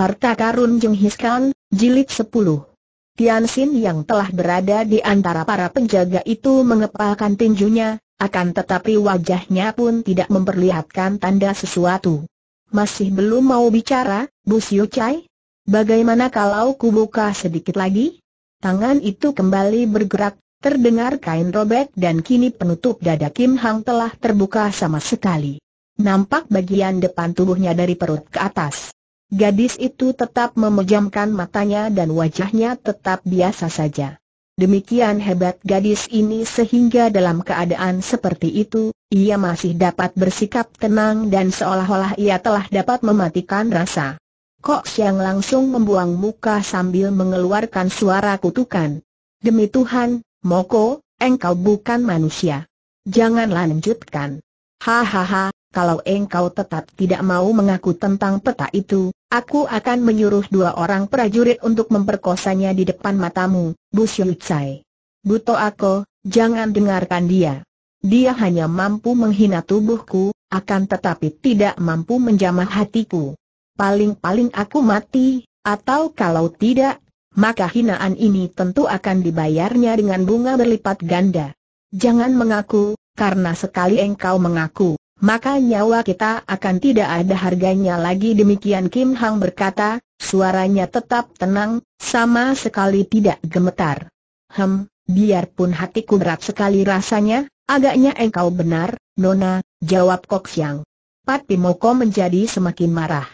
Harta Karun Jeng Hiskan, Jilid 10 Tiansin yang telah berada di antara para penjaga itu mengepalkan tinjunya, akan tetapi wajahnya pun tidak memperlihatkan tanda sesuatu. Masih belum mau bicara, Bu Siu Chai? Bagaimana kalau kubuka sedikit lagi? Tangan itu kembali bergerak, terdengar kain robek dan kini penutup dada Kim Hang telah terbuka sama sekali. Nampak bagian depan tubuhnya dari perut ke atas. Gadis itu tetap memejamkan matanya dan wajahnya tetap biasa saja. Demikian hebat gadis ini sehingga dalam keadaan seperti itu, ia masih dapat bersikap tenang dan seolah-olah ia telah dapat mematikan rasa. Kok Siang langsung membuang muka sambil mengeluarkan suara kutukan. Demi Tuhan, Moko, engkau bukan manusia. Janganlah lanjutkan. Hahaha, kalau engkau tetap tidak mau mengaku tentang peta itu, aku akan menyuruh dua orang prajurit untuk memperkosanya di depan matamu, Bu Tsai. Buto aku, jangan dengarkan dia. Dia hanya mampu menghina tubuhku, akan tetapi tidak mampu menjamah hatiku. Paling-paling aku mati, atau kalau tidak, maka hinaan ini tentu akan dibayarnya dengan bunga berlipat ganda. Jangan mengaku, karena sekali engkau mengaku, maka nyawa kita akan tidak ada harganya lagi demikian Kim Hang berkata, suaranya tetap tenang, sama sekali tidak gemetar. Hem, biarpun hatiku berat sekali rasanya, agaknya engkau benar, Nona, jawab Kok Siang. Pat Pimoko menjadi semakin marah.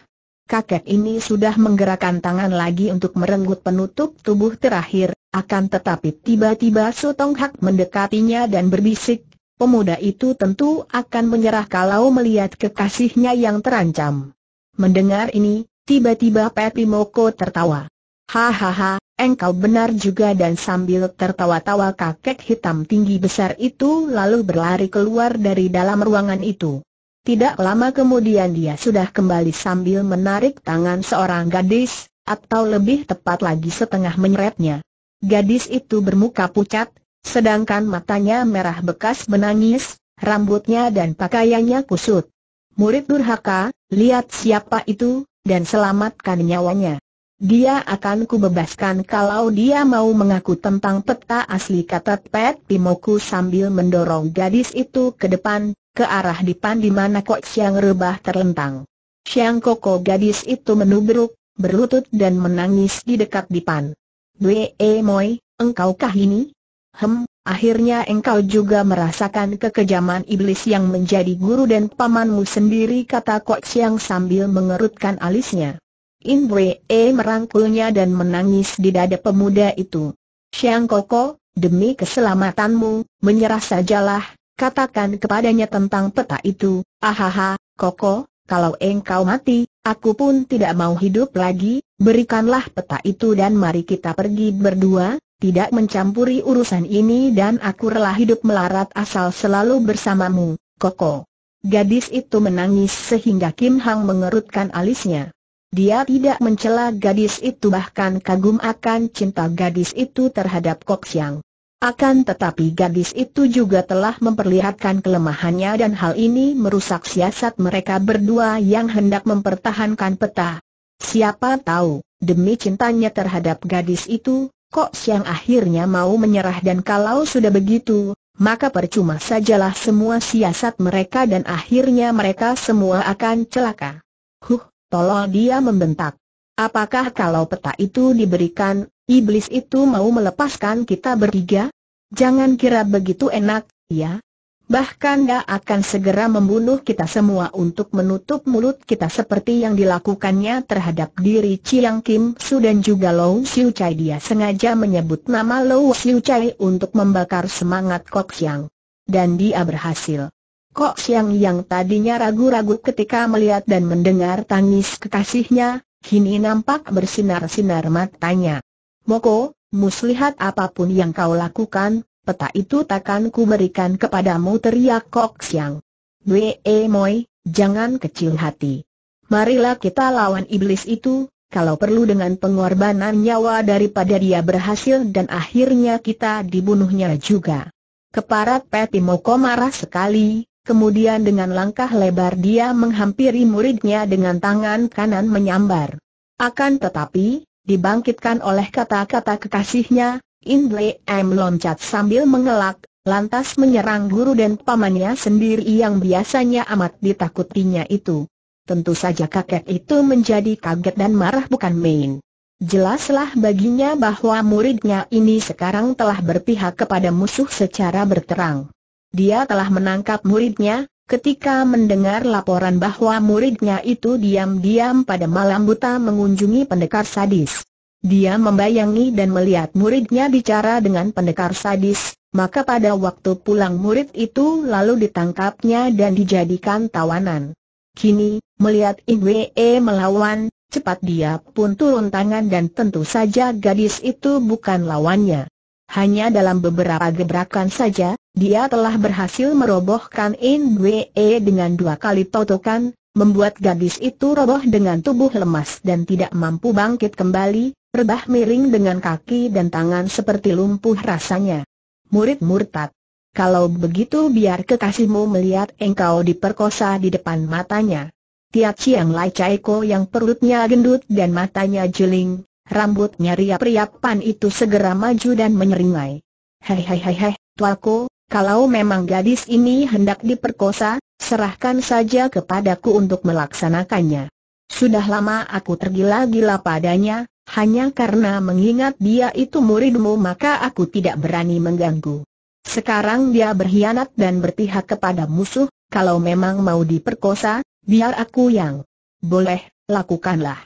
Kakek ini sudah menggerakkan tangan lagi untuk merenggut penutup tubuh terakhir, akan tetapi tiba-tiba Sutong Hak mendekatinya dan berbisik, Pemuda itu tentu akan menyerah kalau melihat kekasihnya yang terancam. Mendengar ini, tiba-tiba Pepi Moko tertawa. Hahaha, engkau benar juga dan sambil tertawa-tawa kakek hitam tinggi besar itu lalu berlari keluar dari dalam ruangan itu. Tidak lama kemudian dia sudah kembali sambil menarik tangan seorang gadis, atau lebih tepat lagi setengah menyeretnya. Gadis itu bermuka pucat, sedangkan matanya merah bekas menangis, rambutnya dan pakaiannya kusut. Murid durhaka, lihat siapa itu, dan selamatkan nyawanya. Dia akan kubebaskan kalau dia mau mengaku tentang peta asli kata Pet Pimoku sambil mendorong gadis itu ke depan, ke arah depan di mana Kok Siang rebah terlentang. Siang Koko gadis itu menubruk, berlutut dan menangis di dekat dipan. Dwe E Moy, engkaukah ini? Hem, akhirnya engkau juga merasakan kekejaman iblis yang menjadi guru dan pamanmu sendiri kata Kok Siang sambil mengerutkan alisnya. In Wei E merangkulnya dan menangis di dada pemuda itu. Siang Koko, demi keselamatanmu, menyerah sajalah, katakan kepadanya tentang peta itu, ahaha, Koko, kalau engkau mati, aku pun tidak mau hidup lagi, berikanlah peta itu dan mari kita pergi berdua, tidak mencampuri urusan ini dan aku rela hidup melarat asal selalu bersamamu, Koko. Gadis itu menangis sehingga Kim Hang mengerutkan alisnya. Dia tidak mencela gadis itu bahkan kagum akan cinta gadis itu terhadap Kok Siang. Akan tetapi gadis itu juga telah memperlihatkan kelemahannya dan hal ini merusak siasat mereka berdua yang hendak mempertahankan peta. Siapa tahu, demi cintanya terhadap gadis itu, Kok siang akhirnya mau menyerah dan kalau sudah begitu, maka percuma sajalah semua siasat mereka dan akhirnya mereka semua akan celaka. Huh, tolong dia membentak. Apakah kalau peta itu diberikan, iblis itu mau melepaskan kita bertiga? Jangan kira begitu enak, ya? Bahkan dia akan segera membunuh kita semua untuk menutup mulut kita seperti yang dilakukannya terhadap diri Chiang Kim Su dan juga Low Siu Chai dia sengaja menyebut nama Low Siu Chai untuk membakar semangat Kok Siang. Dan dia berhasil. Kok Siang yang tadinya ragu-ragu ketika melihat dan mendengar tangis kekasihnya, kini nampak bersinar-sinar matanya. Moko, muslihat apa pun yang kau lakukan, peta itu takkan ku berikan kepadamu teriak Kok Siang. Wee Moy, jangan kecil hati. Marilah kita lawan iblis itu, kalau perlu dengan pengorbanan nyawa daripada dia berhasil dan akhirnya kita dibunuhnya juga. Keparat Peti Moko marah sekali, kemudian dengan langkah lebar dia menghampiri muridnya dengan tangan kanan menyambar. Akan tetapi, dibangkitkan oleh kata-kata kekasihnya, Indle M loncat sambil mengelak, lantas menyerang guru dan pamannya sendiri yang biasanya amat ditakutinya itu. Tentu saja kakek itu menjadi kaget dan marah bukan main. Jelaslah baginya bahwa muridnya ini sekarang telah berpihak kepada musuh secara berterang. Dia telah menangkap muridnya, ketika mendengar laporan bahwa muridnya itu diam-diam pada malam buta mengunjungi pendekar sadis. Dia membayangi dan melihat muridnya bicara dengan pendekar sadis, maka pada waktu pulang murid itu lalu ditangkapnya dan dijadikan tawanan. Kini, melihat Ingwe melawan, cepat dia pun turun tangan dan tentu saja gadis itu bukan lawannya. Hanya dalam beberapa gebrakan saja, dia telah berhasil merobohkan In Wee dengan dua kali totokan, membuat gadis itu roboh dengan tubuh lemas dan tidak mampu bangkit kembali, rebah miring dengan kaki dan tangan seperti lumpuh rasanya. Murid murtad. Kalau begitu biar kekasihmu melihat engkau diperkosa di depan matanya. Tiat Chiang Lai Chaiko yang perutnya gendut dan matanya jeling, Rambutnya riap-riapan itu segera maju dan menyeringai. Hei hei hei hei, tuaku, kalau memang gadis ini hendak diperkosa, serahkan saja kepadaku untuk melaksanakannya. Sudah lama aku tergila-gila padanya, hanya karena mengingat dia itu muridmu maka aku tidak berani mengganggu. Sekarang dia berkhianat dan berpihak kepada musuh, kalau memang mau diperkosa, biar aku yang boleh, lakukanlah.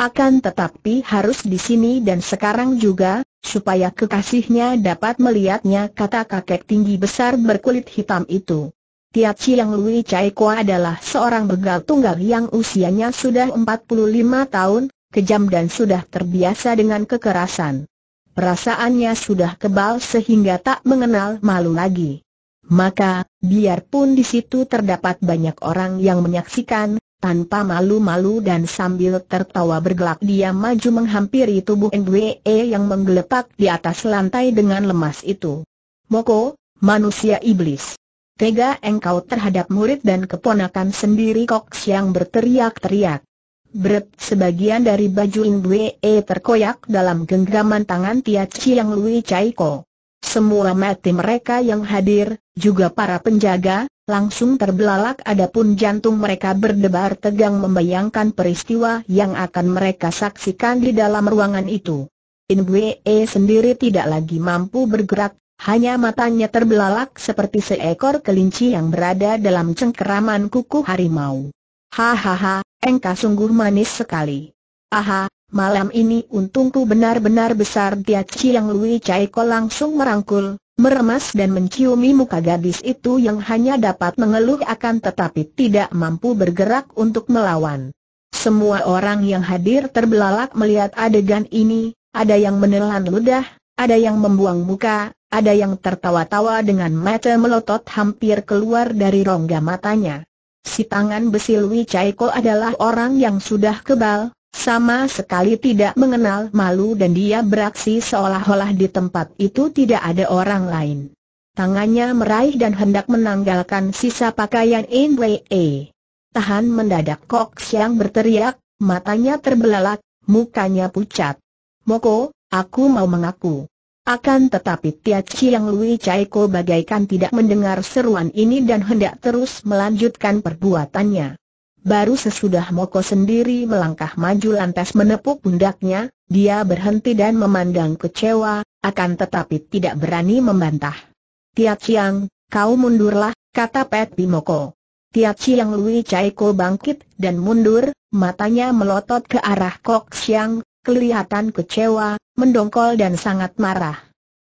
Akan tetapi harus di sini dan sekarang juga, supaya kekasihnya dapat melihatnya kata kakek tinggi besar berkulit hitam itu. Tiat Chiang Lui Chai Kwa adalah seorang begal tunggal yang usianya sudah 45 tahun, kejam dan sudah terbiasa dengan kekerasan. Perasaannya sudah kebal sehingga tak mengenal malu lagi. Maka, biarpun di situ terdapat banyak orang yang menyaksikan, tanpa malu-malu dan sambil tertawa bergelak dia maju menghampiri tubuh Ngwe yang menggelepak di atas lantai dengan lemas itu. Moko, manusia iblis. Tega engkau terhadap murid dan keponakan sendiri Kok Siang berteriak-teriak. Bret sebagian dari baju Ngwe terkoyak dalam genggaman tangan Tia Chiang Lui Chaiko. Semua mati mereka yang hadir, juga para penjaga, langsung terbelalak adapun jantung mereka berdebar tegang membayangkan peristiwa yang akan mereka saksikan di dalam ruangan itu. In Wee sendiri tidak lagi mampu bergerak, hanya matanya terbelalak seperti seekor kelinci yang berada dalam cengkeraman kuku harimau. Hahaha, engkau sungguh manis sekali. Aha, malam ini untungku benar-benar besar Tia Chiang Lui Chaiko langsung merangkul, meremas dan menciumi muka gadis itu yang hanya dapat mengeluh akan tetapi tidak mampu bergerak untuk melawan. Semua orang yang hadir terbelalak melihat adegan ini, ada yang menelan ludah, ada yang membuang muka, ada yang tertawa-tawa dengan mata melotot hampir keluar dari rongga matanya. Si tangan besi Lui Chaiko adalah orang yang sudah kebal, sama sekali tidak mengenal malu dan dia beraksi seolah-olah di tempat itu tidak ada orang lain. Tangannya meraih dan hendak menanggalkan sisa pakaian In Wei. Tahan mendadak Kok Siang berteriak, matanya terbelalak, mukanya pucat. Moko, aku mau mengaku. Akan tetapi Tia Chiang Lui Chaiko bagaikan tidak mendengar seruan ini dan hendak terus melanjutkan perbuatannya. Baru sesudah Moko sendiri melangkah maju lantas menepuk pundaknya, dia berhenti dan memandang kecewa, akan tetapi tidak berani membantah. Tiat Chiang, kau mundurlah, kata Pet Moko. Tiat Chiang Lui Chaiko bangkit dan mundur, matanya melotot ke arah Kok Siang, kelihatan kecewa, mendongkol dan sangat marah.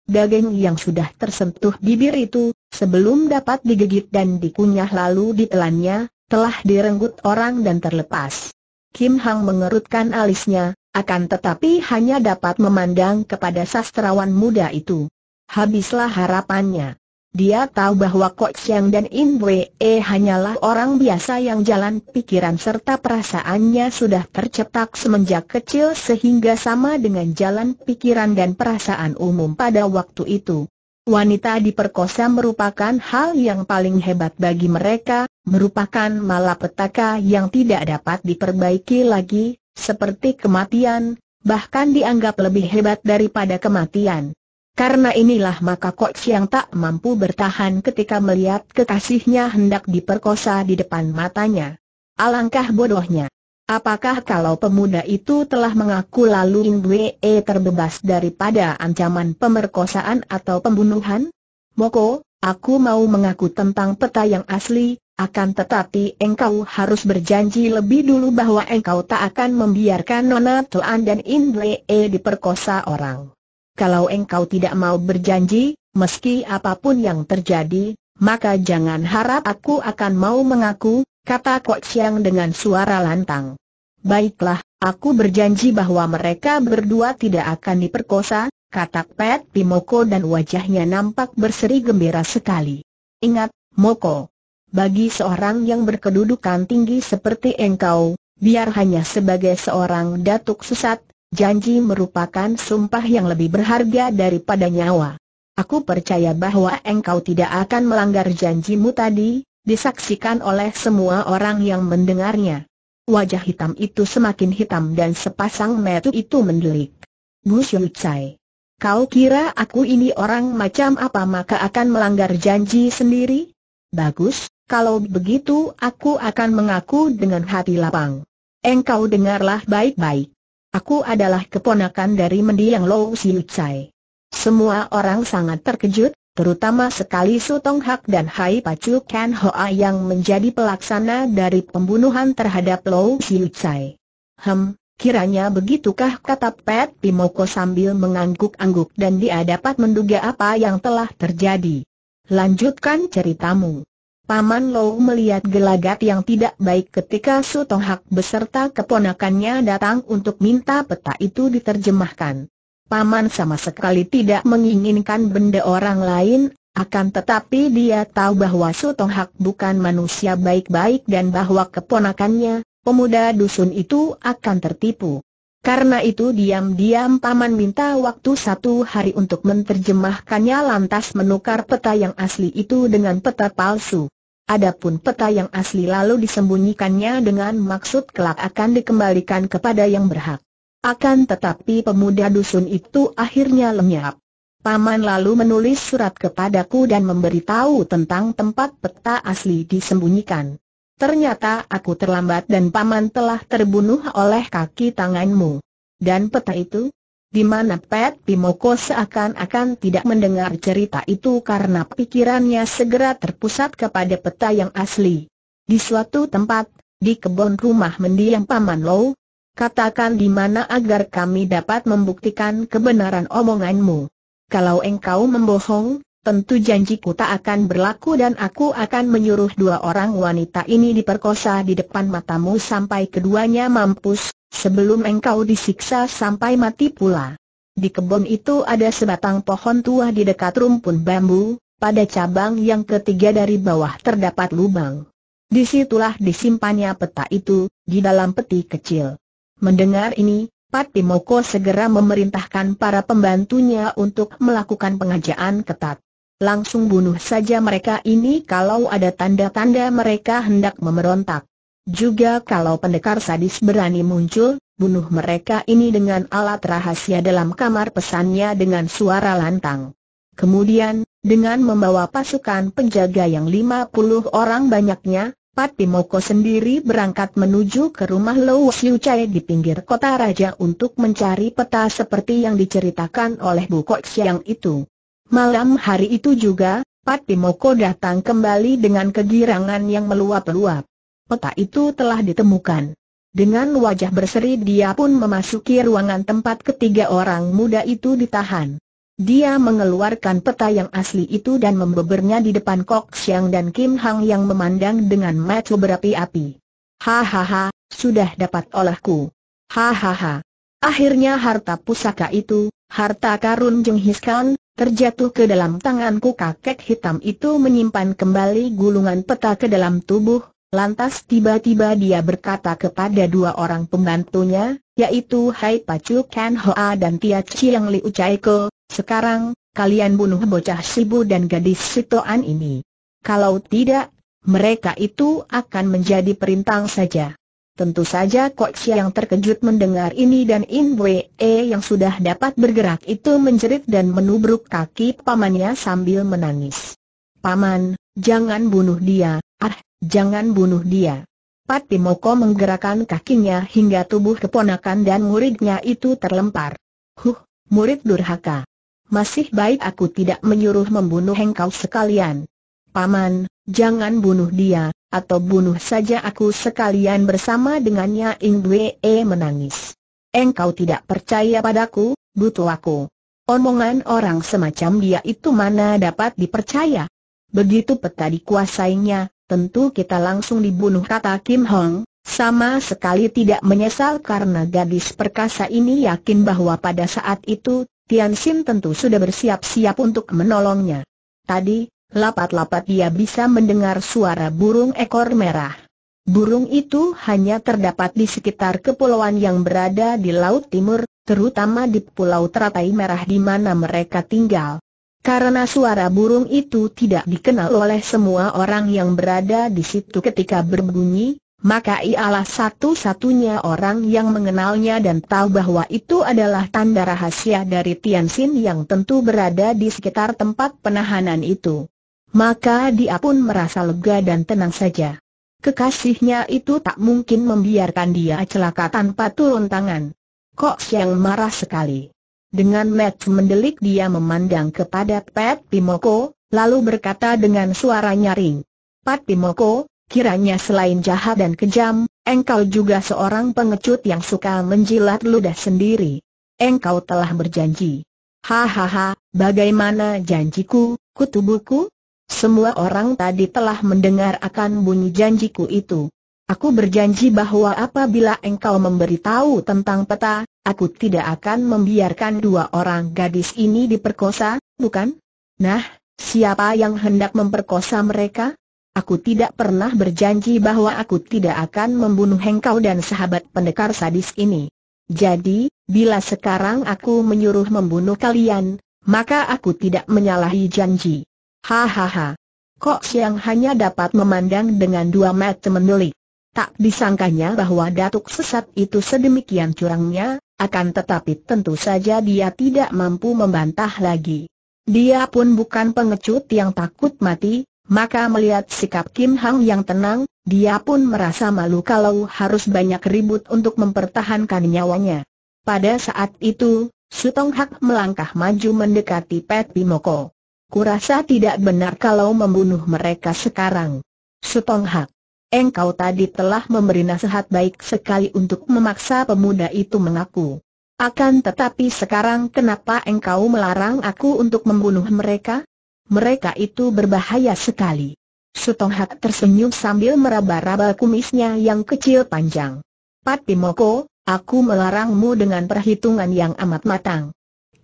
Daging yang sudah tersentuh bibir itu, sebelum dapat digigit dan dikunyah lalu ditelannya, telah direnggut orang dan terlepas. Kim Hang mengerutkan alisnya, akan tetapi hanya dapat memandang kepada sastrawan muda itu. Habislah harapannya. Dia tahu bahwa Kok Siang dan In Wei hanyalah orang biasa yang jalan pikiran serta perasaannya sudah tercetak semenjak kecil sehingga sama dengan jalan pikiran dan perasaan umum pada waktu itu. Wanita diperkosa merupakan hal yang paling hebat bagi mereka, merupakan malapetaka yang tidak dapat diperbaiki lagi, seperti kematian, bahkan dianggap lebih hebat daripada kematian. Karena inilah maka Kok Siang tak mampu bertahan ketika melihat kekasihnya hendak diperkosa di depan matanya. Alangkah bodohnya. Apakah kalau pemuda itu telah mengaku lalu Ing E terbebas daripada ancaman pemerkosaan atau pembunuhan? Moko, aku mau mengaku tentang peta yang asli, akan tetapi engkau harus berjanji lebih dulu bahwa engkau tak akan membiarkan Nona Tuan dan In E diperkosa orang. Kalau engkau tidak mau berjanji, meski apa pun yang terjadi, maka jangan harap aku akan mau mengaku, kata Kok Siang dengan suara lantang. Baiklah, aku berjanji bahwa mereka berdua tidak akan diperkosa, kata Pet Pimoko dan wajahnya nampak berseri gembira sekali. Ingat, Moko, bagi seorang yang berkedudukan tinggi seperti engkau, biar hanya sebagai seorang datuk sesat, Janji merupakan sumpah yang lebih berharga daripada nyawa. Aku percaya bahwa engkau tidak akan melanggar janjimu tadi, disaksikan oleh semua orang yang mendengarnya. Wajah hitam itu semakin hitam dan sepasang metu itu mendelik. Bu Cai, kau kira aku ini orang macam apa maka akan melanggar janji sendiri? Bagus, kalau begitu aku akan mengaku dengan hati lapang. Engkau dengarlah baik-baik. Aku adalah keponakan dari mendiang Lo Siu Chai. Semua orang sangat terkejut, terutama sekali Su Tong Hak dan Hai Pacu Ken Hoa yang menjadi pelaksana dari pembunuhan terhadap Lo Siu Chai. Hem, kiranya begitukah kata Pet Pimoko sambil mengangguk-angguk dan dia dapat menduga apa yang telah terjadi. Lanjutkan ceritamu. Paman Lo melihat gelagat yang tidak baik ketika Su Tong Hak beserta keponakannya datang untuk minta peta itu diterjemahkan. Paman sama sekali tidak menginginkan benda orang lain, akan tetapi dia tahu bahwa Su Tong Hak bukan manusia baik-baik dan bahwa keponakannya, pemuda dusun itu akan tertipu. Karena itu diam-diam paman minta waktu satu hari untuk menerjemahkannya lantas menukar peta yang asli itu dengan peta palsu. Adapun peta yang asli lalu disembunyikannya dengan maksud kelak akan dikembalikan kepada yang berhak. Akan tetapi pemuda dusun itu akhirnya lenyap. Paman lalu menulis surat kepadaku dan memberitahu tentang tempat peta asli disembunyikan. Ternyata aku terlambat dan paman telah terbunuh oleh kaki tanganmu. Dan peta itu, di mana Pet Pimoko seakan-akan tidak mendengar cerita itu karena pikirannya segera terpusat kepada peta yang asli. Di suatu tempat, di kebun rumah mendiang Paman Low, katakan di mana agar kami dapat membuktikan kebenaran omonganmu. Kalau engkau membohong, tentu janjiku tak akan berlaku dan aku akan menyuruh dua orang wanita ini diperkosa di depan matamu sampai keduanya mampus, sebelum engkau disiksa sampai mati pula. Di kebun itu ada sebatang pohon tua di dekat rumpun bambu, pada cabang yang ketiga dari bawah terdapat lubang. Di situlah disimpannya peta itu, di dalam peti kecil. Mendengar ini, Pat Pimoko segera memerintahkan para pembantunya untuk melakukan pengajaan ketat. Langsung bunuh saja mereka ini kalau ada tanda-tanda mereka hendak memerontak. Juga kalau pendekar sadis berani muncul, bunuh mereka ini dengan alat rahasia dalam kamar pesannya dengan suara lantang. Kemudian, dengan membawa pasukan penjaga yang 50 orang banyaknya, Pat Pimoko sendiri berangkat menuju ke rumah Lo Siu Chai di pinggir kota raja untuk mencari peta seperti yang diceritakan oleh Bu Kok Siang itu. Malam hari itu juga, Pat Pimoko datang kembali dengan kegirangan yang meluap-luap peta itu telah ditemukan. Dengan wajah berseri dia pun memasuki ruangan tempat ketiga orang muda itu ditahan. Dia mengeluarkan peta yang asli itu dan membebernya di depan Kok Siang dan Kim Hang yang memandang dengan mata berapi-api. Hahaha, sudah dapat olehku. Hahaha. Akhirnya harta pusaka itu, harta karun Jeng Hiskan, terjatuh ke dalam tanganku kakek hitam itu menyimpan kembali gulungan peta ke dalam tubuh, Lantas tiba-tiba dia berkata kepada dua orang pembantunya, yaitu Hai Pacu Ken Hoa dan Tia Chiang Liu Chaiko, sekarang, kalian bunuh bocah Sibu dan gadis Sitoan ini. Kalau tidak, mereka itu akan menjadi perintang saja. Tentu saja Kok yang terkejut mendengar ini dan In Wee yang sudah dapat bergerak itu menjerit dan menubruk kaki pamannya sambil menangis. Paman, jangan bunuh dia, ah, jangan bunuh dia. Pat Pimoko menggerakkan kakinya hingga tubuh keponakan dan muridnya itu terlempar. Huh, murid durhaka. Masih baik aku tidak menyuruh membunuh engkau sekalian. Paman, jangan bunuh dia, atau bunuh saja aku sekalian bersama dengannya Ing Bwe menangis. Engkau tidak percaya padaku, butuh aku. Omongan orang semacam dia itu mana dapat dipercaya? Begitu peta dikuasainya, tentu kita langsung dibunuh kata Kim Hong, sama sekali tidak menyesal karena gadis perkasa ini yakin bahwa pada saat itu, Tian Xin tentu sudah bersiap-siap untuk menolongnya. Tadi, Lapat-lapat dia bisa mendengar suara burung ekor merah. Burung itu hanya terdapat di sekitar kepulauan yang berada di Laut Timur, terutama di Pulau Teratai Merah di mana mereka tinggal. Karena suara burung itu tidak dikenal oleh semua orang yang berada di situ ketika berbunyi, maka ialah satu-satunya orang yang mengenalnya dan tahu bahwa itu adalah tanda rahasia dari Tianxin yang tentu berada di sekitar tempat penahanan itu. Maka dia pun merasa lega dan tenang saja. Kekasihnya itu tak mungkin membiarkan dia celaka tanpa turun tangan. Kok siang marah sekali. Dengan mata mendelik dia memandang kepada Pat Pimoko, lalu berkata dengan suara nyaring. Pat Pimoko, kiranya selain jahat dan kejam, engkau juga seorang pengecut yang suka menjilat ludah sendiri. Engkau telah berjanji. Hahaha, bagaimana janjiku, kutubuku? Semua orang tadi telah mendengar akan bunyi janjiku itu. Aku berjanji bahwa apabila engkau memberitahu tentang peta, aku tidak akan membiarkan dua orang gadis ini diperkosa, bukan? Nah, siapa yang hendak memperkosa mereka? Aku tidak pernah berjanji bahwa aku tidak akan membunuh engkau dan sahabat pendekar sadis ini. Jadi, bila sekarang aku menyuruh membunuh kalian, maka aku tidak menyalahi janji. Hahaha. Kok siang hanya dapat memandang dengan dua mata mendelik. Tak disangkanya bahwa datuk sesat itu sedemikian curangnya, akan tetapi tentu saja dia tidak mampu membantah lagi. Dia pun bukan pengecut yang takut mati, maka melihat sikap Kim Hang yang tenang, dia pun merasa malu kalau harus banyak ribut untuk mempertahankan nyawanya. Pada saat itu, Sutong Hak melangkah maju mendekati Pet Bimoko. Kurasa tidak benar kalau membunuh mereka sekarang. Sutong Hak. Engkau tadi telah memberi nasihat baik sekali untuk memaksa pemuda itu mengaku. Akan tetapi sekarang kenapa engkau melarang aku untuk membunuh mereka? Mereka itu berbahaya sekali. Sutong Hak tersenyum sambil meraba-raba kumisnya yang kecil panjang. Patimoko, aku melarangmu dengan perhitungan yang amat matang.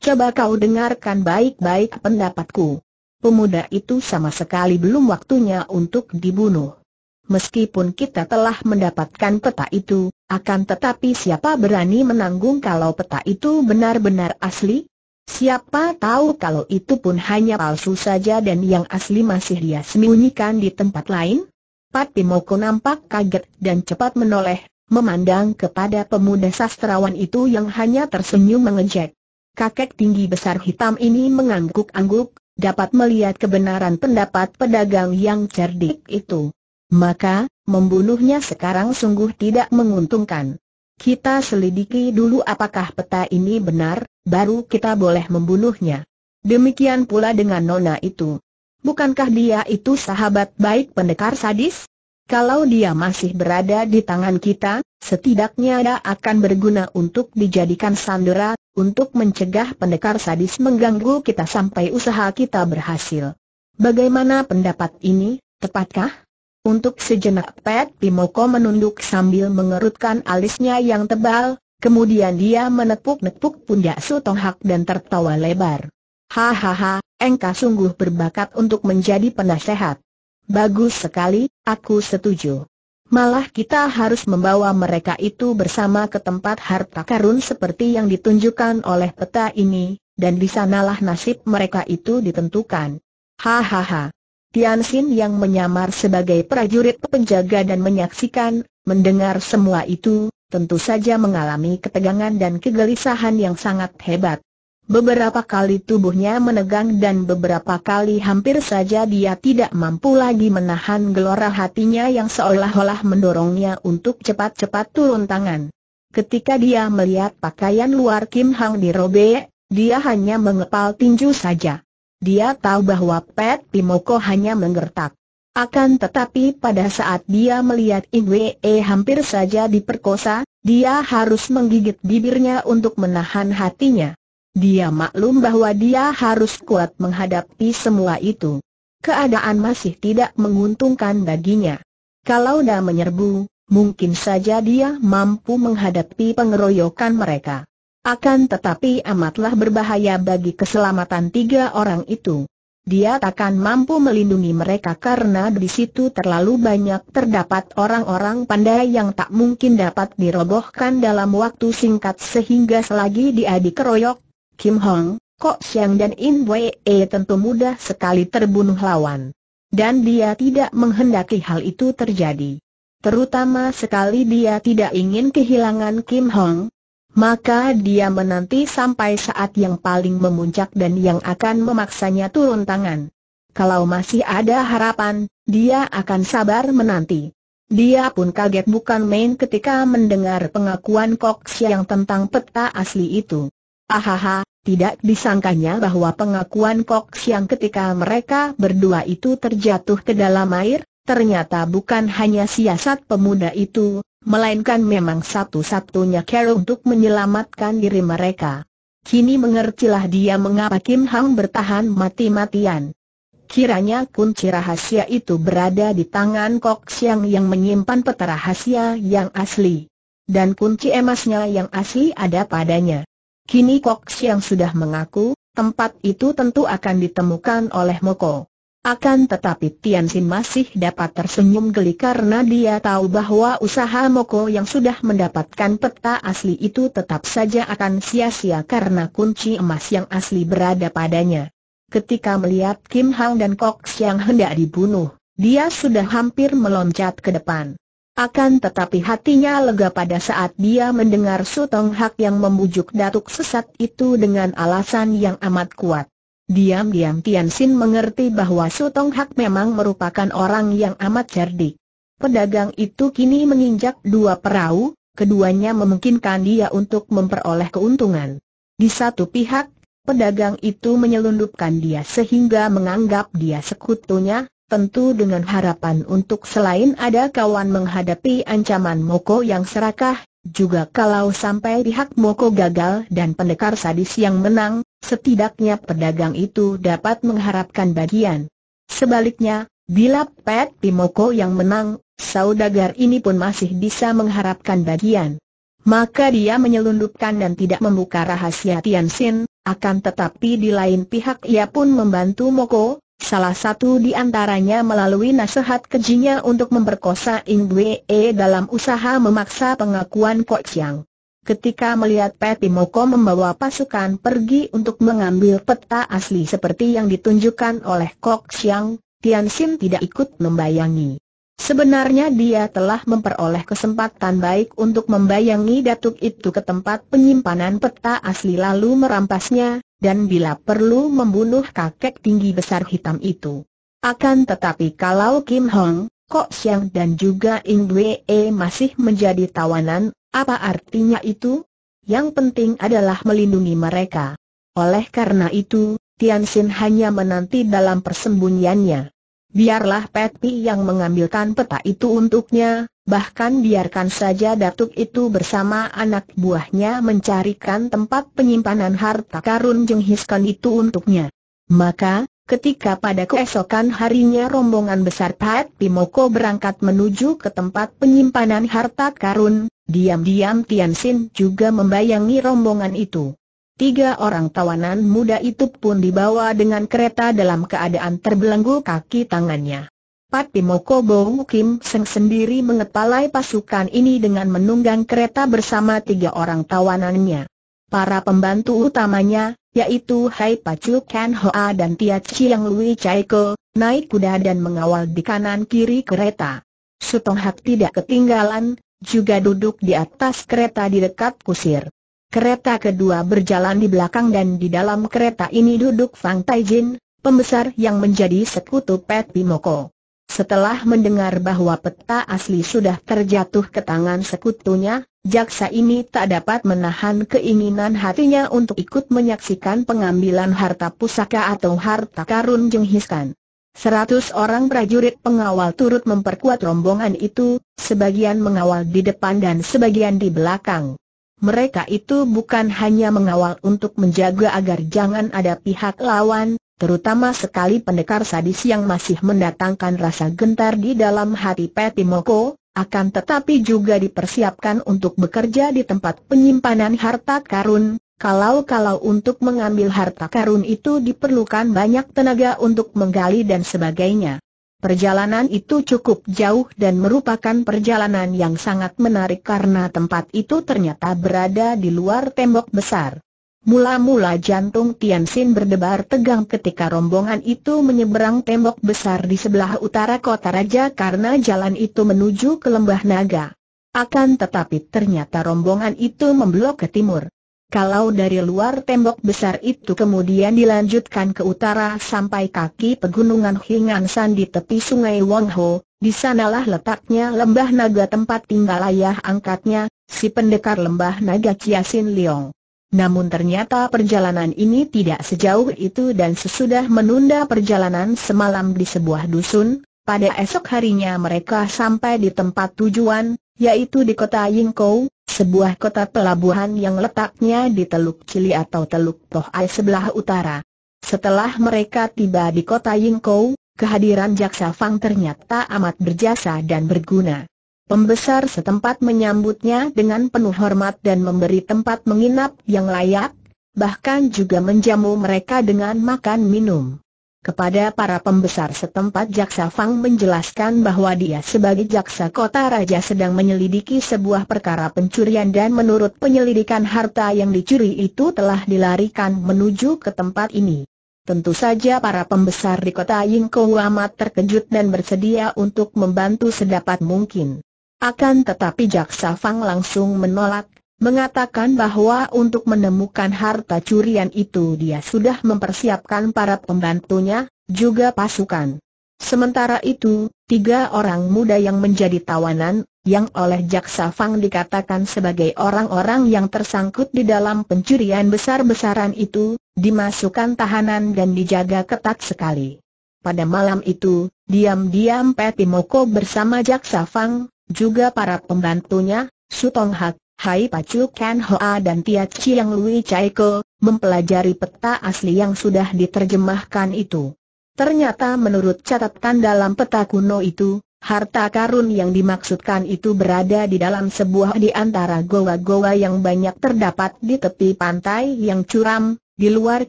Coba kau dengarkan baik-baik pendapatku. Pemuda itu sama sekali belum waktunya untuk dibunuh. Meskipun kita telah mendapatkan peta itu, akan tetapi siapa berani menanggung kalau peta itu benar-benar asli? Siapa tahu kalau itu pun hanya palsu saja dan yang asli masih dia sembunyikan di tempat lain? Patimoko nampak kaget dan cepat menoleh, memandang kepada pemuda sastrawan itu yang hanya tersenyum mengejek. Kakek tinggi besar hitam ini mengangguk-angguk, dapat melihat kebenaran pendapat pedagang yang cerdik itu. Maka, membunuhnya sekarang sungguh tidak menguntungkan. Kita selidiki dulu apakah peta ini benar, baru kita boleh membunuhnya. Demikian pula dengan nona itu. Bukankah dia itu sahabat baik pendekar sadis? Kalau dia masih berada di tangan kita, setidaknya dia akan berguna untuk dijadikan sandera, untuk mencegah pendekar sadis mengganggu kita sampai usaha kita berhasil. Bagaimana pendapat ini, tepatkah? Untuk sejenak Pet Pimoko menunduk sambil mengerutkan alisnya yang tebal, kemudian dia menepuk-nepuk pundak Sutonghak dan tertawa lebar. Hahaha, engkau sungguh berbakat untuk menjadi penasehat. Bagus sekali, aku setuju. Malah kita harus membawa mereka itu bersama ke tempat harta karun seperti yang ditunjukkan oleh peta ini, dan di sanalah nasib mereka itu ditentukan. Hahaha. Tianxin yang menyamar sebagai prajurit penjaga dan menyaksikan, mendengar semua itu, tentu saja mengalami ketegangan dan kegelisahan yang sangat hebat. Beberapa kali tubuhnya menegang dan beberapa kali hampir saja dia tidak mampu lagi menahan gelora hatinya yang seolah-olah mendorongnya untuk cepat-cepat turun tangan. Ketika dia melihat pakaian luar Kim Hang dirobek, dia hanya mengepal tinju saja. Dia tahu bahwa Pet Pimoko hanya menggertak. Akan tetapi pada saat dia melihat Ingwe hampir saja diperkosa, dia harus menggigit bibirnya untuk menahan hatinya. Dia maklum bahwa dia harus kuat menghadapi semua itu. Keadaan masih tidak menguntungkan baginya. Kalau dah menyerbu, mungkin saja dia mampu menghadapi pengeroyokan mereka. Akan tetapi amatlah berbahaya bagi keselamatan tiga orang itu. Dia takkan mampu melindungi mereka karena di situ terlalu banyak terdapat orang-orang pandai yang tak mungkin dapat dirobohkan dalam waktu singkat sehingga selagi dia dikeroyok, Kim Hong, Kok Siang dan In Wei tentu mudah sekali terbunuh lawan. Dan dia tidak menghendaki hal itu terjadi. Terutama sekali dia tidak ingin kehilangan Kim Hong. Maka dia menanti sampai saat yang paling memuncak dan yang akan memaksanya turun tangan. Kalau masih ada harapan, dia akan sabar menanti. Dia pun kaget bukan main ketika mendengar pengakuan Kok Siang tentang peta asli itu. Ahaha, tidak disangkanya bahwa pengakuan Kok Siang ketika mereka berdua itu terjatuh ke dalam air, ternyata bukan hanya siasat pemuda itu, melainkan memang satu-satunya cara untuk menyelamatkan diri mereka. Kini mengertilah dia mengapa Kim Hang bertahan mati-matian. Kiranya kunci rahasia itu berada di tangan Kok Siang yang menyimpan peta rahasia yang asli. Dan kunci emasnya yang asli ada padanya. Kini Kok Siang sudah mengaku, tempat itu tentu akan ditemukan oleh Moko. Akan tetapi Tian masih dapat tersenyum geli karena dia tahu bahwa usaha Moko yang sudah mendapatkan peta asli itu tetap saja akan sia-sia karena kunci emas yang asli berada padanya. Ketika melihat Kim Hang dan Kok Siang hendak dibunuh, dia sudah hampir meloncat ke depan. Akan tetapi hatinya lega pada saat dia mendengar Sutong Hak yang membujuk datuk sesat itu dengan alasan yang amat kuat. Diam-diam Tian Sin mengerti bahwa Sutong Hak memang merupakan orang yang amat cerdik. Pedagang itu kini menginjak dua perahu, keduanya memungkinkan dia untuk memperoleh keuntungan. Di satu pihak, pedagang itu menyelundupkan dia sehingga menganggap dia sekutunya, tentu dengan harapan untuk selain ada kawan menghadapi ancaman Moko yang serakah, juga kalau sampai pihak Moko gagal dan pendekar sadis yang menang, setidaknya pedagang itu dapat mengharapkan bagian. Sebaliknya, bila Pet Pimoko yang menang, saudagar ini pun masih bisa mengharapkan bagian. Maka dia menyelundupkan dan tidak membuka rahasia Tian Sin, akan tetapi di lain pihak ia pun membantu Moko, Salah satu di antaranya melalui nasihat kejinya untuk memperkosa Ing Wei dalam usaha memaksa pengakuan Kok Chiang. Ketika melihat Peti Moko membawa pasukan pergi untuk mengambil peta asli seperti yang ditunjukkan oleh Kok Chiang, Tian Sim tidak ikut membayangi. Sebenarnya dia telah memperoleh kesempatan baik untuk membayangi datuk itu ke tempat penyimpanan peta asli lalu merampasnya, dan bila perlu membunuh kakek tinggi besar hitam itu. Akan tetapi kalau Kim Hong, Kok Siang dan juga Ing Wei masih menjadi tawanan, apa artinya itu? Yang penting adalah melindungi mereka. Oleh karena itu, Tian Xin hanya menanti dalam persembunyiannya. Biarlah Pet Pi yang mengambilkan peta itu untuknya, bahkan biarkan saja datuk itu bersama anak buahnya mencarikan tempat penyimpanan harta karun Jeng Hiskan itu untuknya. Maka, ketika pada keesokan harinya rombongan besar Pat Pimoko berangkat menuju ke tempat penyimpanan harta karun, diam-diam Tian Sin juga membayangi rombongan itu. Tiga orang tawanan muda itu pun dibawa dengan kereta dalam keadaan terbelenggu kaki tangannya. Pat Moko Bong Kim Seng sendiri mengepalai pasukan ini dengan menunggang kereta bersama tiga orang tawanannya. Para pembantu utamanya, yaitu Hai Pacu Ken Hoa dan Tia Chiang Lui Chaiko, naik kuda dan mengawal di kanan kiri kereta. Sutong Hak tidak ketinggalan, juga duduk di atas kereta di dekat kusir. Kereta kedua berjalan di belakang dan di dalam kereta ini duduk Fang Taijin, pembesar yang menjadi sekutu Pet Pimoko. Setelah mendengar bahwa peta asli sudah terjatuh ke tangan sekutunya, jaksa ini tak dapat menahan keinginan hatinya untuk ikut menyaksikan pengambilan harta pusaka atau harta karun jenghiskan. Seratus orang prajurit pengawal turut memperkuat rombongan itu, sebagian mengawal di depan dan sebagian di belakang. Mereka itu bukan hanya mengawal untuk menjaga agar jangan ada pihak lawan, terutama sekali pendekar sadis yang masih mendatangkan rasa gentar di dalam hati Petimoko, akan tetapi juga dipersiapkan untuk bekerja di tempat penyimpanan harta karun, kalau-kalau untuk mengambil harta karun itu diperlukan banyak tenaga untuk menggali dan sebagainya. Perjalanan itu cukup jauh dan merupakan perjalanan yang sangat menarik karena tempat itu ternyata berada di luar tembok besar. Mula-mula jantung Tian Sin berdebar tegang ketika rombongan itu menyeberang tembok besar di sebelah utara kota raja karena jalan itu menuju ke lembah naga. Akan tetapi ternyata rombongan itu memblok ke timur. Kalau dari luar tembok besar itu kemudian dilanjutkan ke utara sampai kaki pegunungan Hingansan di tepi sungai Wangho, di sanalah letaknya lembah naga tempat tinggal ayah angkatnya, si pendekar lembah naga Chiasin Leong. Namun ternyata perjalanan ini tidak sejauh itu dan sesudah menunda perjalanan semalam di sebuah dusun, pada esok harinya mereka sampai di tempat tujuan, yaitu di kota Yingkou, sebuah kota pelabuhan yang letaknya di Teluk Cili atau Teluk Toh Ai sebelah utara. Setelah mereka tiba di kota Yingkou, kehadiran Jaksa Fang ternyata amat berjasa dan berguna. Pembesar setempat menyambutnya dengan penuh hormat dan memberi tempat menginap yang layak, bahkan juga menjamu mereka dengan makan minum. Kepada para pembesar setempat Jaksa Fang menjelaskan bahwa dia sebagai jaksa kota raja sedang menyelidiki sebuah perkara pencurian dan menurut penyelidikan harta yang dicuri itu telah dilarikan menuju ke tempat ini. Tentu saja para pembesar di kota Yingkou amat terkejut dan bersedia untuk membantu sedapat mungkin. Akan tetapi Jaksa Fang langsung menolak, mengatakan bahwa untuk menemukan harta curian itu dia sudah mempersiapkan para pembantunya, juga pasukan. Sementara itu, tiga orang muda yang menjadi tawanan, yang oleh Jaksa Fang dikatakan sebagai orang-orang yang tersangkut di dalam pencurian besar-besaran itu, dimasukkan tahanan dan dijaga ketat sekali. Pada malam itu, diam-diam Petimoko bersama Jaksa Fang, juga para pembantunya, Sutong Hak, Hai Pacu Ken Hoa dan Tia Chiang Lui Chaiko, mempelajari peta asli yang sudah diterjemahkan itu. Ternyata menurut catatan dalam peta kuno itu, harta karun yang dimaksudkan itu berada di dalam sebuah di antara goa-goa yang banyak terdapat di tepi pantai yang curam, di luar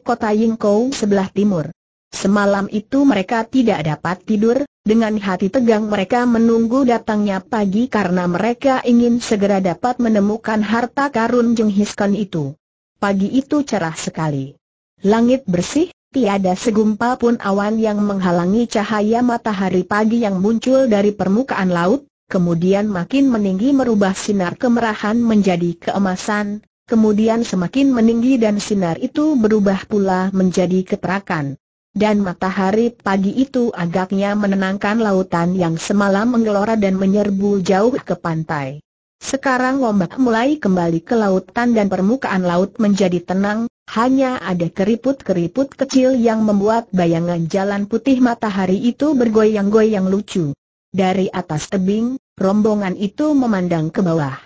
kota Yingkou sebelah timur. Semalam itu mereka tidak dapat tidur, dengan hati tegang mereka menunggu datangnya pagi karena mereka ingin segera dapat menemukan harta karun jenghiskan itu. Pagi itu cerah sekali. Langit bersih, tiada segumpal pun awan yang menghalangi cahaya matahari pagi yang muncul dari permukaan laut, kemudian makin meninggi merubah sinar kemerahan menjadi keemasan, kemudian semakin meninggi dan sinar itu berubah pula menjadi keterakan dan matahari pagi itu agaknya menenangkan lautan yang semalam menggelora dan menyerbu jauh ke pantai. Sekarang ombak mulai kembali ke lautan dan permukaan laut menjadi tenang, hanya ada keriput-keriput kecil yang membuat bayangan jalan putih matahari itu bergoyang-goyang lucu. Dari atas tebing, rombongan itu memandang ke bawah.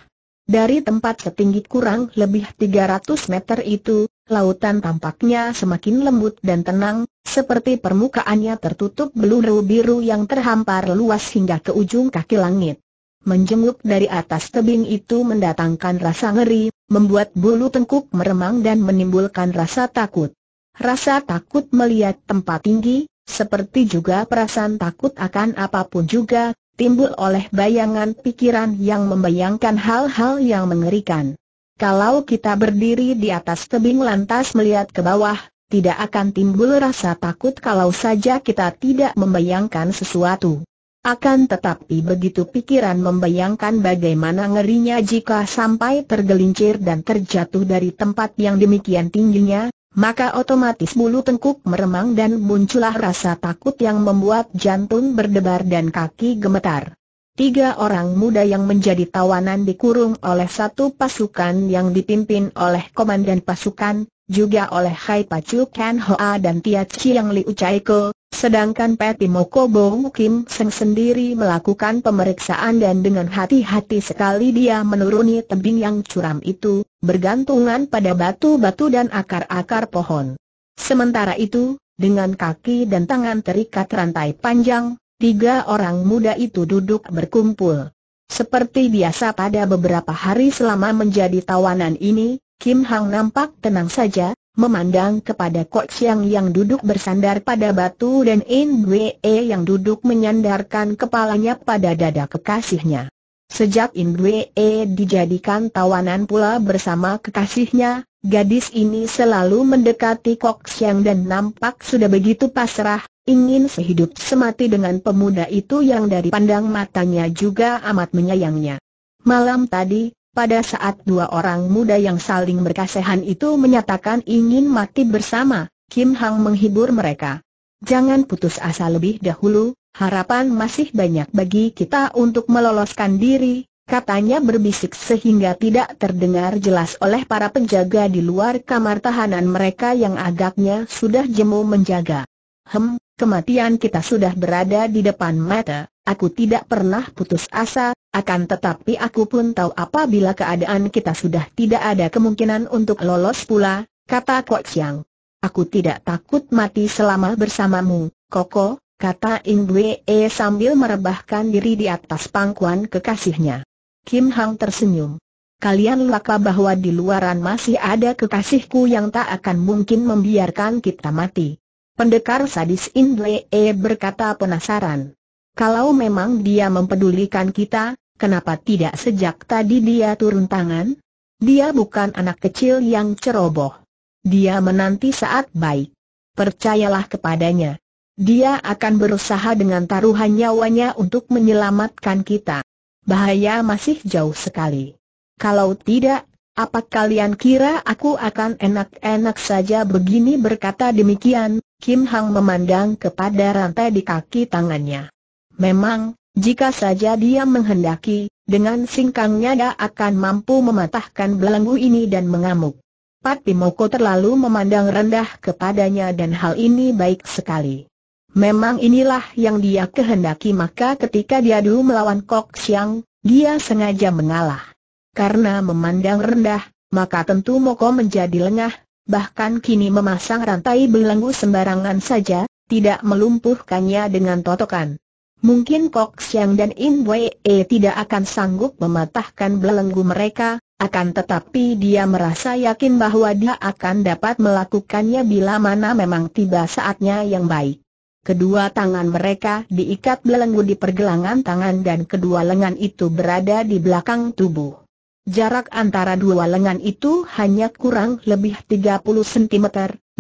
Dari tempat setinggi kurang lebih 300 meter itu, lautan tampaknya semakin lembut dan tenang, seperti permukaannya tertutup beluru biru yang terhampar luas hingga ke ujung kaki langit. Menjenguk dari atas tebing itu mendatangkan rasa ngeri, membuat bulu tengkuk meremang dan menimbulkan rasa takut. Rasa takut melihat tempat tinggi, seperti juga perasaan takut akan apa pun juga, timbul oleh bayangan pikiran yang membayangkan hal-hal yang mengerikan. Kalau kita berdiri di atas tebing lantas melihat ke bawah, tidak akan timbul rasa takut kalau saja kita tidak membayangkan sesuatu. Akan tetapi begitu pikiran membayangkan bagaimana ngerinya jika sampai tergelincir dan terjatuh dari tempat yang demikian tingginya, maka otomatis bulu tengkuk meremang dan muncullah rasa takut yang membuat jantung berdebar dan kaki gemetar. Tiga orang muda yang menjadi tawanan dikurung oleh satu pasukan yang dipimpin oleh komandan pasukan, juga oleh Hai Pacu Ken Hoa dan Tia Chiang Liu Chaiko, Sedangkan Peti Moko Bong Kim Seng sendiri melakukan pemeriksaan dan dengan hati-hati sekali dia menuruni tebing yang curam itu, bergantungan pada batu-batu dan akar-akar pohon. Sementara itu, dengan kaki dan tangan terikat rantai panjang, tiga orang muda itu duduk berkumpul. Seperti biasa pada beberapa hari selama menjadi tawanan ini, Kim Hang nampak tenang saja, memandang kepada Kok Siang yang duduk bersandar pada batu dan In Bwe yang duduk menyandarkan kepalanya pada dada kekasihnya. Sejak In Bwe dijadikan tawanan pula bersama kekasihnya, gadis ini selalu mendekati Kok Siang dan nampak sudah begitu pasrah, ingin sehidup semati dengan pemuda itu yang dari pandang matanya juga amat menyayangnya. Malam tadi, pada saat dua orang muda yang saling berkasihan itu menyatakan ingin mati bersama, Kim Hang menghibur mereka. Jangan putus asa lebih dahulu, harapan masih banyak bagi kita untuk meloloskan diri, katanya berbisik sehingga tidak terdengar jelas oleh para penjaga di luar kamar tahanan mereka yang agaknya sudah jemu menjaga. Hem, kematian kita sudah berada di depan mata, aku tidak pernah putus asa, akan tetapi aku pun tahu apabila keadaan kita sudah tidak ada kemungkinan untuk lolos pula, kata Kok Siang. Aku tidak takut mati selama bersamamu, Koko, kata In E sambil merebahkan diri di atas pangkuan kekasihnya. Kim Hang tersenyum. Kalian lupa bahwa di luaran masih ada kekasihku yang tak akan mungkin membiarkan kita mati. Pendekar sadis Indle E berkata penasaran. Kalau memang dia mempedulikan kita, kenapa tidak sejak tadi dia turun tangan? Dia bukan anak kecil yang ceroboh. Dia menanti saat baik. Percayalah kepadanya. Dia akan berusaha dengan taruhan nyawanya untuk menyelamatkan kita. Bahaya masih jauh sekali. Kalau tidak, apa kalian kira aku akan enak-enak saja begini berkata demikian, Kim Hang memandang kepada rantai di kaki tangannya. Memang, jika saja dia menghendaki, dengan singkangnya dia akan mampu mematahkan belenggu ini dan mengamuk. Pat Pimoko terlalu memandang rendah kepadanya dan hal ini baik sekali. Memang inilah yang dia kehendaki maka ketika dia dulu melawan Kok Siang, dia sengaja mengalah. Karena memandang rendah, maka tentu Moko menjadi lengah, bahkan kini memasang rantai belenggu sembarangan saja, tidak melumpuhkannya dengan totokan. Mungkin Kok Siang dan In Wei tidak akan sanggup mematahkan belenggu mereka, akan tetapi dia merasa yakin bahwa dia akan dapat melakukannya bila mana memang tiba saatnya yang baik. Kedua tangan mereka diikat belenggu di pergelangan tangan dan kedua lengan itu berada di belakang tubuh. Jarak antara dua lengan itu hanya kurang lebih 30 cm,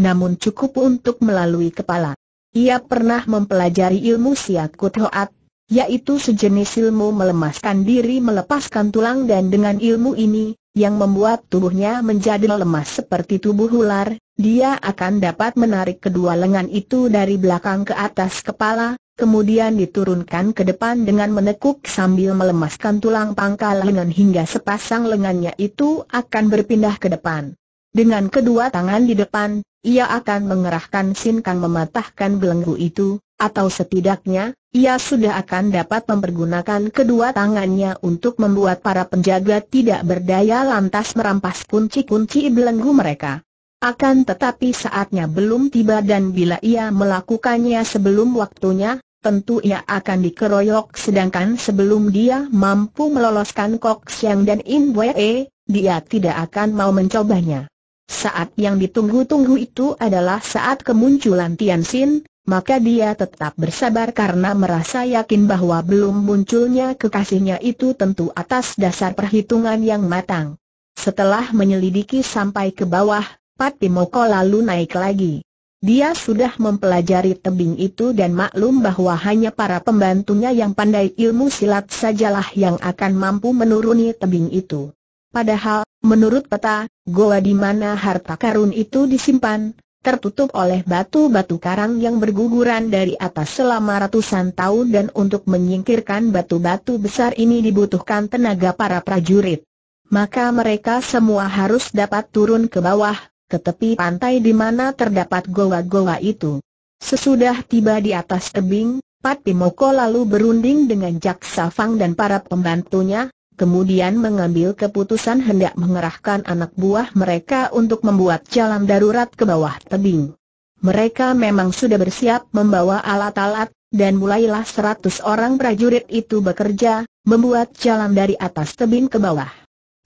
namun cukup untuk melalui kepala. Ia pernah mempelajari ilmu siakut hoat, yaitu sejenis ilmu melemaskan diri melepaskan tulang dan dengan ilmu ini, yang membuat tubuhnya menjadi lemas seperti tubuh ular, dia akan dapat menarik kedua lengan itu dari belakang ke atas kepala, kemudian diturunkan ke depan dengan menekuk sambil melemaskan tulang pangkal lengan hingga sepasang lengannya itu akan berpindah ke depan. Dengan kedua tangan di depan, ia akan mengerahkan sinkang mematahkan belenggu itu, atau setidaknya, ia sudah akan dapat mempergunakan kedua tangannya untuk membuat para penjaga tidak berdaya lantas merampas kunci-kunci belenggu mereka. Akan tetapi saatnya belum tiba dan bila ia melakukannya sebelum waktunya, tentu ia akan dikeroyok sedangkan sebelum dia mampu meloloskan Kok Siang dan In Wei, dia tidak akan mau mencobanya. Saat yang ditunggu-tunggu itu adalah saat kemunculan Tian Xin, maka dia tetap bersabar karena merasa yakin bahwa belum munculnya kekasihnya itu tentu atas dasar perhitungan yang matang. Setelah menyelidiki sampai ke bawah, Pat Timoko lalu naik lagi. Dia sudah mempelajari tebing itu dan maklum bahwa hanya para pembantunya yang pandai ilmu silat sajalah yang akan mampu menuruni tebing itu. Padahal, menurut peta, goa di mana harta karun itu disimpan, tertutup oleh batu-batu karang yang berguguran dari atas selama ratusan tahun dan untuk menyingkirkan batu-batu besar ini dibutuhkan tenaga para prajurit. Maka mereka semua harus dapat turun ke bawah, ke tepi pantai di mana terdapat goa-goa itu. Sesudah tiba di atas tebing, Pat Pimoko lalu berunding dengan Jaksa Fang dan para pembantunya, kemudian mengambil keputusan hendak mengerahkan anak buah mereka untuk membuat jalan darurat ke bawah tebing. Mereka memang sudah bersiap membawa alat-alat, dan mulailah seratus orang prajurit itu bekerja, membuat jalan dari atas tebing ke bawah.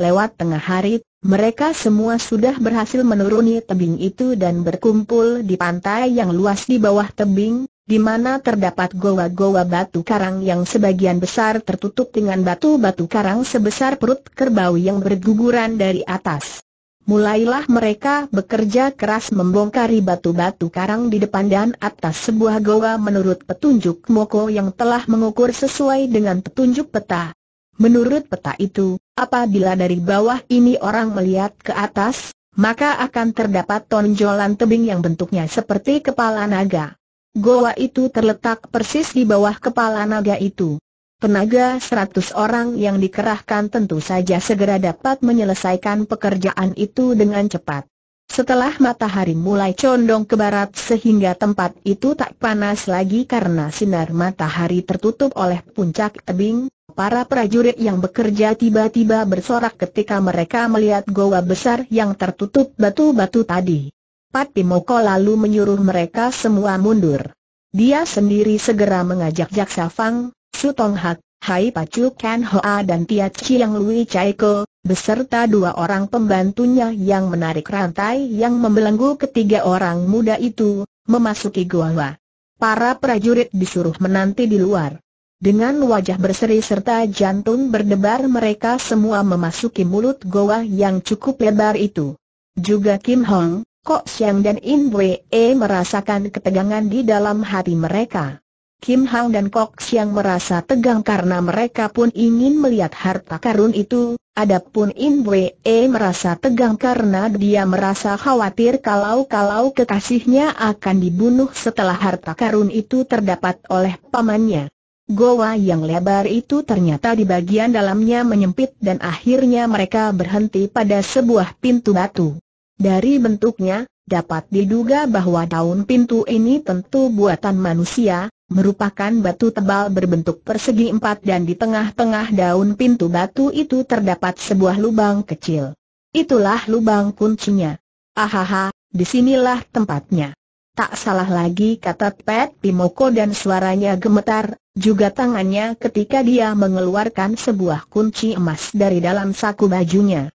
Lewat tengah hari, mereka semua sudah berhasil menuruni tebing itu dan berkumpul di pantai yang luas di bawah tebing, di mana terdapat goa-goa batu karang yang sebagian besar tertutup dengan batu-batu karang sebesar perut kerbau yang berguguran dari atas. Mulailah mereka bekerja keras membongkari batu-batu karang di depan dan atas sebuah goa menurut petunjuk Moko yang telah mengukur sesuai dengan petunjuk peta. Menurut peta itu, apabila dari bawah ini orang melihat ke atas, maka akan terdapat tonjolan tebing yang bentuknya seperti kepala naga. Goa itu terletak persis di bawah kepala naga itu. Tenaga seratus orang yang dikerahkan tentu saja segera dapat menyelesaikan pekerjaan itu dengan cepat. Setelah matahari mulai condong ke barat sehingga tempat itu tak panas lagi karena sinar matahari tertutup oleh puncak tebing, para prajurit yang bekerja tiba-tiba bersorak ketika mereka melihat goa besar yang tertutup batu-batu tadi. Pati Moko lalu menyuruh mereka semua mundur. Dia sendiri segera mengajak Jaksa Fang, Su Tong Hak, Hai Pacu Ken Hoa dan Tia Chiang Lui Chaiko, beserta dua orang pembantunya yang menarik rantai yang membelenggu ketiga orang muda itu, memasuki goa. Para prajurit disuruh menanti di luar. Dengan wajah berseri serta jantung berdebar mereka semua memasuki mulut goa yang cukup lebar itu. Juga Kim Hong, Kok Siang dan In Wei merasakan ketegangan di dalam hati mereka. Kim Hang dan Kok Siang merasa tegang karena mereka pun ingin melihat harta karun itu, adapun In Wei merasa tegang karena dia merasa khawatir kalau-kalau kekasihnya akan dibunuh setelah harta karun itu terdapat oleh pamannya. Goa yang lebar itu ternyata di bagian dalamnya menyempit dan akhirnya mereka berhenti pada sebuah pintu batu. Dari bentuknya, dapat diduga bahwa daun pintu ini tentu buatan manusia, merupakan batu tebal berbentuk persegi empat dan di tengah-tengah daun pintu batu itu terdapat sebuah lubang kecil. Itulah lubang kuncinya. Ahaha, di sinilah tempatnya. Tak salah lagi kata Pet Pimoko dan suaranya gemetar, juga tangannya ketika dia mengeluarkan sebuah kunci emas dari dalam saku bajunya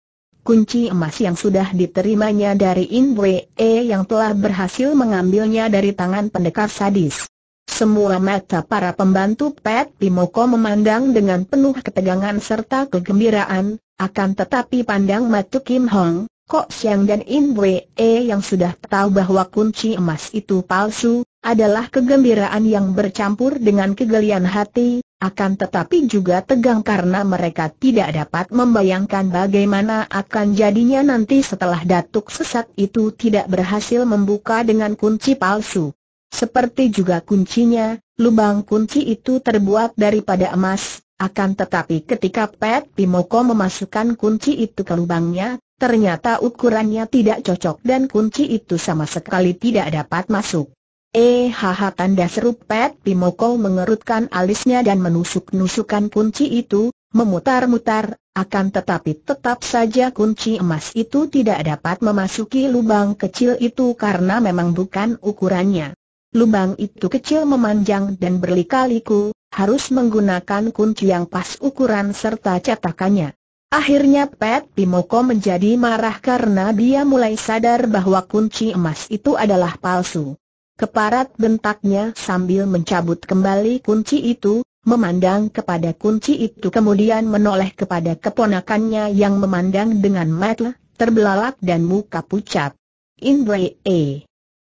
kunci emas yang sudah diterimanya dari In Wei yang telah berhasil mengambilnya dari tangan pendekar sadis. Semua mata para pembantu Pet Pimoko memandang dengan penuh ketegangan serta kegembiraan, akan tetapi pandang mata Kim Hong, Kok Siang dan In Wei yang sudah tahu bahwa kunci emas itu palsu, adalah kegembiraan yang bercampur dengan kegelian hati, akan tetapi juga tegang karena mereka tidak dapat membayangkan bagaimana akan jadinya nanti setelah datuk sesat itu tidak berhasil membuka dengan kunci palsu. Seperti juga kuncinya, lubang kunci itu terbuat daripada emas, akan tetapi ketika Pet Pimoko memasukkan kunci itu ke lubangnya, ternyata ukurannya tidak cocok dan kunci itu sama sekali tidak dapat masuk. Eh haha tanda seru Pet Pimoko mengerutkan alisnya dan menusuk-nusukan kunci itu, memutar-mutar, akan tetapi tetap saja kunci emas itu tidak dapat memasuki lubang kecil itu karena memang bukan ukurannya. Lubang itu kecil memanjang dan berlika-liku, harus menggunakan kunci yang pas ukuran serta cetakannya. Akhirnya Pet Pimoko menjadi marah karena dia mulai sadar bahwa kunci emas itu adalah palsu. Keparat bentaknya sambil mencabut kembali kunci itu, memandang kepada kunci itu kemudian menoleh kepada keponakannya yang memandang dengan mata terbelalak dan muka pucat. In Wei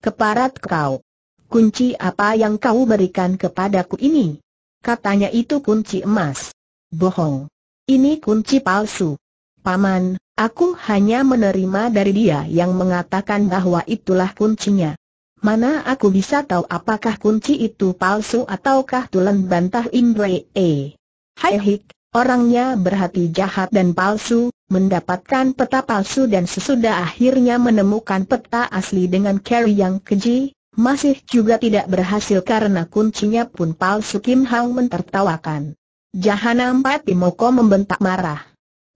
Keparat kau. Kunci apa yang kau berikan kepadaku ini? Katanya itu kunci emas. Bohong. Ini kunci palsu. Paman, aku hanya menerima dari dia yang mengatakan bahwa itulah kuncinya. Mana aku bisa tahu apakah kunci itu palsu ataukah tulen bantah Imbre E. Hai hik, orangnya berhati jahat dan palsu, mendapatkan peta palsu dan sesudah akhirnya menemukan peta asli dengan carry yang keji, masih juga tidak berhasil karena kuncinya pun palsu Kim Hang mentertawakan. Jahanam Pati Moko membentak marah.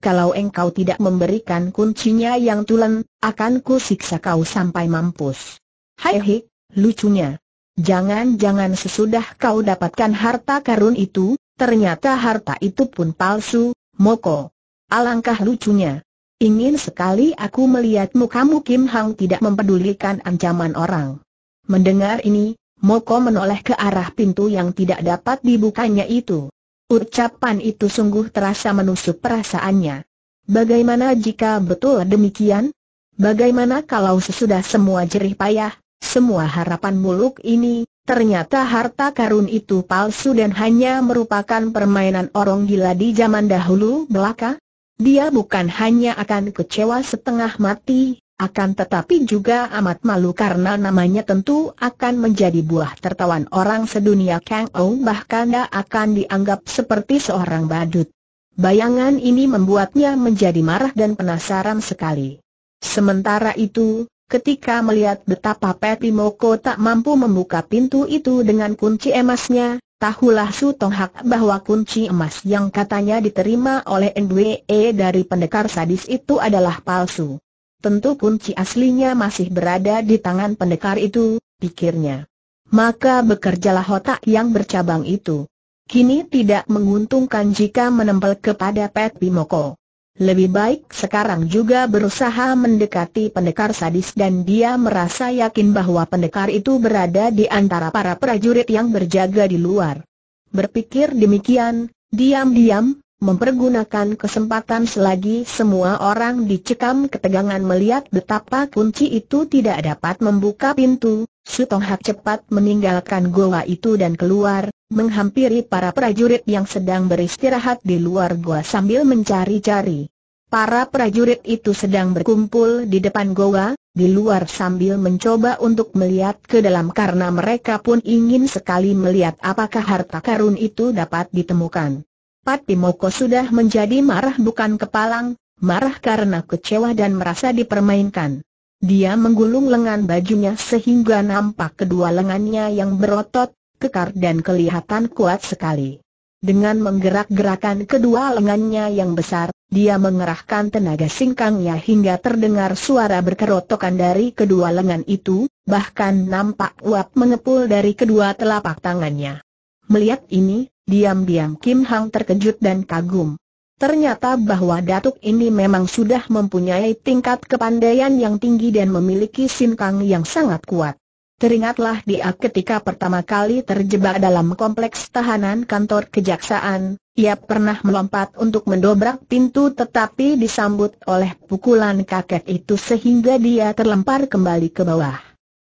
Kalau engkau tidak memberikan kuncinya yang tulen, akan ku siksa kau sampai mampus. Hai hik, lucunya. Jangan-jangan sesudah kau dapatkan harta karun itu, ternyata harta itu pun palsu, Moko. Alangkah lucunya. Ingin sekali aku melihat mukamu Kim Hang tidak mempedulikan ancaman orang. Mendengar ini, Moko menoleh ke arah pintu yang tidak dapat dibukanya itu. Ucapan itu sungguh terasa menusuk perasaannya. Bagaimana jika betul demikian? Bagaimana kalau sesudah semua jerih payah, semua harapan muluk ini, ternyata harta karun itu palsu dan hanya merupakan permainan orang gila di zaman dahulu belaka? Dia bukan hanya akan kecewa setengah mati, akan tetapi juga amat malu karena namanya tentu akan menjadi buah tertawan orang sedunia Kang Ong bahkan akan dianggap seperti seorang badut. Bayangan ini membuatnya menjadi marah dan penasaran sekali. Sementara itu, ketika melihat betapa Peti Moko tak mampu membuka pintu itu dengan kunci emasnya, tahulah Su Tong Hak bahwa kunci emas yang katanya diterima oleh NWE dari pendekar sadis itu adalah palsu. Tentu kunci aslinya masih berada di tangan pendekar itu, pikirnya. Maka bekerjalah otak yang bercabang itu. Kini tidak menguntungkan jika menempel kepada Pet Bimoko. Lebih baik sekarang juga berusaha mendekati pendekar sadis dan dia merasa yakin bahwa pendekar itu berada di antara para prajurit yang berjaga di luar. Berpikir demikian, diam-diam, mempergunakan kesempatan selagi semua orang dicekam ketegangan melihat betapa kunci itu tidak dapat membuka pintu, Sutong Hak cepat meninggalkan goa itu dan keluar, menghampiri para prajurit yang sedang beristirahat di luar goa sambil mencari-cari. Para prajurit itu sedang berkumpul di depan goa, di luar sambil mencoba untuk melihat ke dalam karena mereka pun ingin sekali melihat apakah harta karun itu dapat ditemukan. Pati Moko sudah menjadi marah bukan kepalang, marah karena kecewa dan merasa dipermainkan. Dia menggulung lengan bajunya sehingga nampak kedua lengannya yang berotot, kekar dan kelihatan kuat sekali. Dengan menggerak-gerakan kedua lengannya yang besar, dia mengerahkan tenaga singkangnya hingga terdengar suara berkerotokan dari kedua lengan itu, bahkan nampak uap mengepul dari kedua telapak tangannya. Melihat ini, Diam-diam Kim Hang terkejut dan kagum. Ternyata bahwa datuk ini memang sudah mempunyai tingkat kepandaian yang tinggi dan memiliki sinkang yang sangat kuat. Teringatlah dia ketika pertama kali terjebak dalam kompleks tahanan kantor kejaksaan, ia pernah melompat untuk mendobrak pintu tetapi disambut oleh pukulan kakek itu sehingga dia terlempar kembali ke bawah.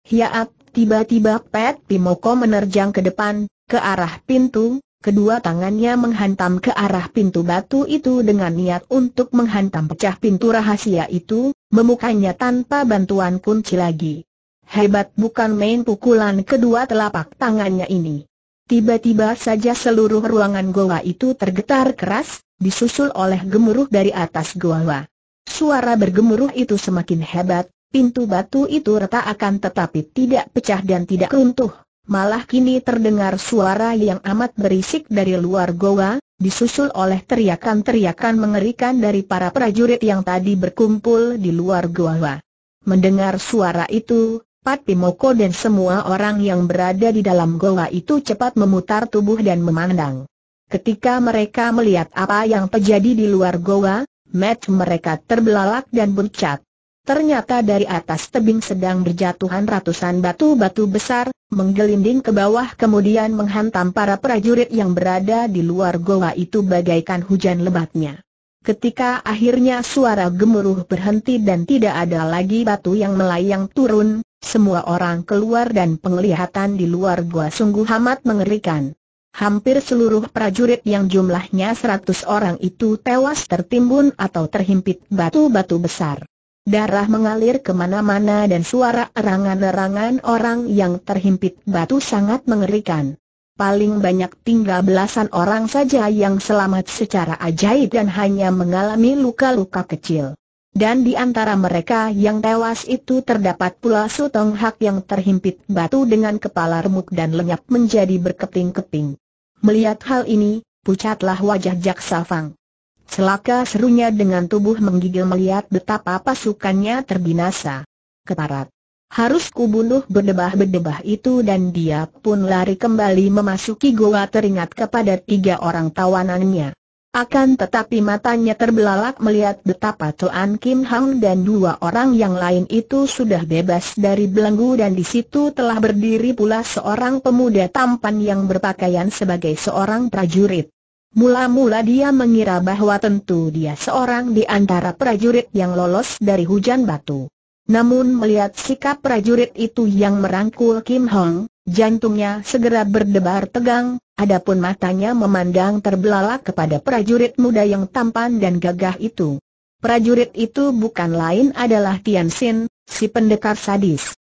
Hiat, tiba-tiba Pet Pimoko menerjang ke depan, ke arah pintu, Kedua tangannya menghantam ke arah pintu batu itu dengan niat untuk menghantam pecah pintu rahasia itu, memukanya tanpa bantuan kunci lagi. Hebat bukan main pukulan kedua telapak tangannya ini. Tiba-tiba saja seluruh ruangan goa itu tergetar keras, disusul oleh gemuruh dari atas goa. Suara bergemuruh itu semakin hebat, pintu batu itu retak akan tetapi tidak pecah dan tidak runtuh. Malah kini terdengar suara yang amat berisik dari luar goa, disusul oleh teriakan-teriakan mengerikan dari para prajurit yang tadi berkumpul di luar goa. Mendengar suara itu, Pat Pimoko dan semua orang yang berada di dalam goa itu cepat memutar tubuh dan memandang. Ketika mereka melihat apa yang terjadi di luar goa, mat mereka terbelalak dan bercat. Ternyata dari atas tebing sedang berjatuhan ratusan batu-batu besar, menggelinding ke bawah kemudian menghantam para prajurit yang berada di luar goa itu bagaikan hujan lebatnya. Ketika akhirnya suara gemuruh berhenti dan tidak ada lagi batu yang melayang turun, semua orang keluar dan penglihatan di luar gua sungguh amat mengerikan. Hampir seluruh prajurit yang jumlahnya seratus orang itu tewas tertimbun atau terhimpit batu-batu besar. Darah mengalir ke mana-mana dan suara erangan-erangan orang yang terhimpit batu sangat mengerikan. Paling banyak tinggal belasan orang saja yang selamat secara ajaib dan hanya mengalami luka-luka kecil. Dan di antara mereka yang tewas itu terdapat pula Sutong Hak yang terhimpit batu dengan kepala remuk dan lenyap menjadi berkeping-keping. Melihat hal ini, pucatlah wajah Jaksa Fang. Celaka serunya dengan tubuh menggigil melihat betapa pasukannya terbinasa. Ketarat. Harus kubunuh berdebah-berdebah itu dan dia pun lari kembali memasuki goa teringat kepada tiga orang tawanannya. Akan tetapi matanya terbelalak melihat betapa Tuan Kim Hang dan dua orang yang lain itu sudah bebas dari belenggu dan di situ telah berdiri pula seorang pemuda tampan yang berpakaian sebagai seorang prajurit. Mula-mula dia mengira bahwa tentu dia seorang di antara prajurit yang lolos dari hujan batu. Namun melihat sikap prajurit itu yang merangkul Kim Hong, jantungnya segera berdebar tegang, Adapun matanya memandang terbelalak kepada prajurit muda yang tampan dan gagah itu. Prajurit itu bukan lain adalah Tian Sin, si pendekar sadis.